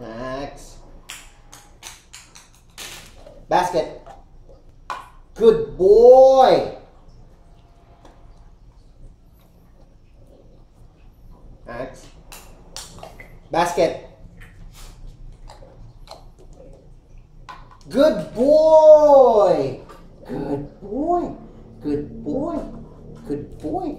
X. Basket. Good boy. X. Basket. Good boy. Good boy. Good boy. Good boy.